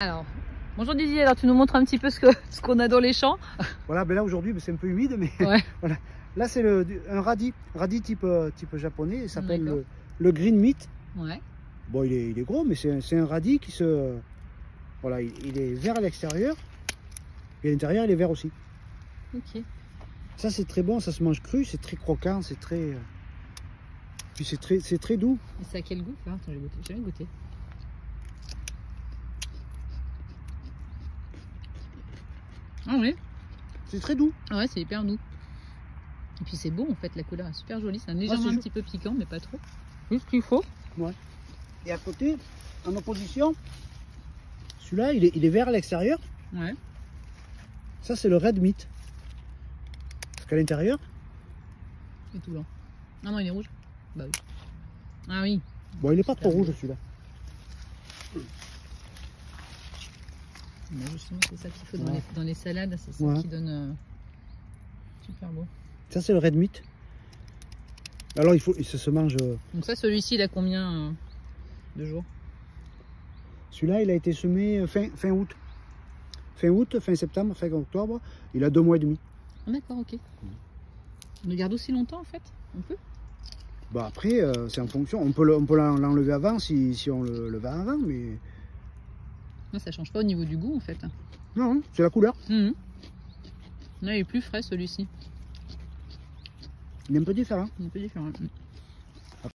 Alors, bonjour Didier, alors tu nous montres un petit peu ce qu'on ce qu'on a dans les champs Voilà, ben là aujourd'hui ben, c'est un peu humide, mais Ouais. voilà. Là c'est un radis, radis type, euh, type japonais, il s'appelle le, le green meat. Ouais. Bon, il est, il est gros, mais c'est un, radis qui se. Voilà, il, il est vert à l'extérieur, et à l'intérieur il est vert aussi. Ok. Ça c'est très bon, ça se mange cru, c'est très croquant, c'est très. euh, Puis c'est très, très doux. Et c'est à quel goût? Attends. J'ai jamais goûté. Ah oui C'est très doux. Ah ouais, c'est hyper doux. Et puis c'est beau en fait, la couleur est super jolie. C'est légèrement c'est un jo- petit peu piquant, mais pas trop. Juste ce qu'il faut. Et à côté, en opposition, celui-là il est, il est vert à l'extérieur. Ouais. Ça c'est le red meat. Parce qu'à l'intérieur, C'est tout blanc. Ah non, il est rouge. Bah oui. Ah oui. bon, il est pas trop rouge celui-là. Mais justement, c'est ça qu'il faut dans, Ouais. les, dans les salades. C'est ça Ouais. qui donne euh, super beau. Ça, c'est le red meat. Alors, il faut, il se, mange. euh, Donc ça, celui-ci, il a combien euh, de jours? Celui-là, il a été semé fin, fin août. Fin août, fin septembre, fin octobre. Il a deux mois et demi. Ah, D'accord, ok. On le garde aussi longtemps en fait On peut Bah après, c'est en fonction. On peut le- l'enlever avant si, si on le, le va avant, mais ça change pas au niveau du goût en fait. non, c'est la couleur. Mhm. Là, il est plus frais celui-ci. Il est un peu différent. Il est un peu différent.